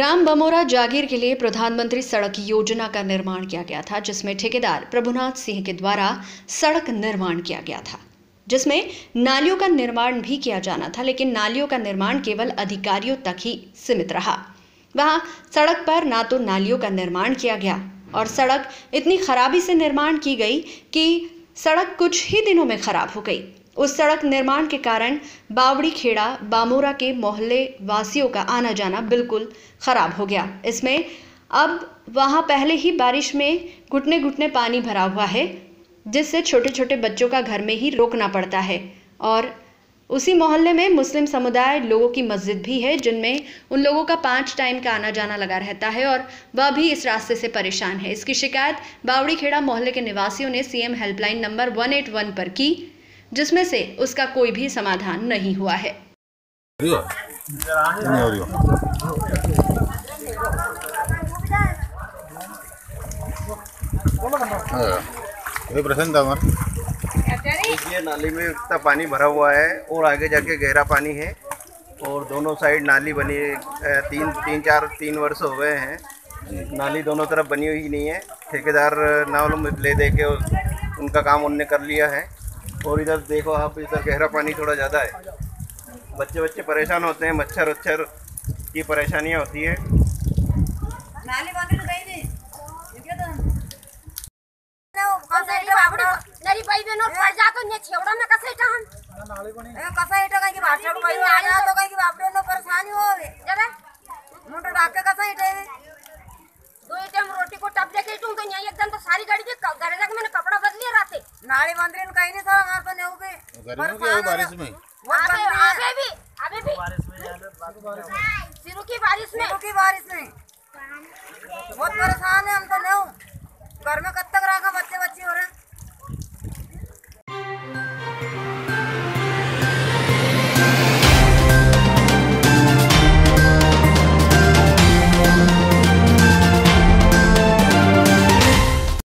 ग्राम बमोरा जागीर के लिए प्रधानमंत्री सड़क योजना का निर्माण किया गया था, जिसमें ठेकेदार प्रभुनाथ सिंह के द्वारा सड़क निर्माण किया गया था। जिसमें नालियों का निर्माण भी किया जाना था, लेकिन नालियों का निर्माण केवल अधिकारियों तक ही सीमित रहा। वहाँ सड़क पर ना तो नालियों का निर्माण किया गया और सड़क इतनी खराबी से निर्माण की गई कि सड़क कुछ ही दिनों में खराब हो गई। उस सड़क निर्माण के कारण बावड़ी खेड़ा, बामोरा के मोहल्ले वासियों का आना जाना बिल्कुल खराब हो गया। इसमें अब वहाँ पहले ही बारिश में घुटने घुटने पानी भरा हुआ है, जिससे छोटे छोटे बच्चों का घर में ही रोकना पड़ता है। और उसी मोहल्ले में मुस्लिम समुदाय लोगों की मस्जिद भी है, जिनमें उन लोगों का पाँच टाइम का आना जाना लगा रहता है और वह भी इस रास्ते से परेशान है। इसकी शिकायत बावड़ी खेड़ा मोहल्ले के निवासियों ने सीएम हेल्पलाइन नंबर 181 पर की। जिसमें से उसका कोई भी समाधान नहीं हुआ है। ये नाली में इतना पानी भरा हुआ है और आगे जाके गहरा पानी है और दोनों साइड नाली बनी तीन तीन, चार, तीन वर्ष हो गए हैं। नाली दोनों तरफ़ बनी हुई नहीं है। ठेकेदार ना मालूम ले दे के उनका काम उनने कर लिया है। और इधर देखो आप इधर गहरा पानी थोड़ा ज़्यादा है। बच्चे बच्चे परेशान होते हैं मच्छर वच्छर की परेशानियाँ होती है। तो दो टाइम रोटी को टप लेके तुम तो यहाँ एकदम तो सारी गाड़ी के घर जाके मैंने कपड़ा बदलिए नाले बंद रहे कहीं नहीं था हमारे बने होगे। गर्मी हो गया बारिश में। अबे अबे भी अबे भी। बारिश में सिरू की बारिश में। सिरू की बारिश में। बहुत परेशान है हम तो नहीं। घर में कब तक रखा बच्चे बच्चे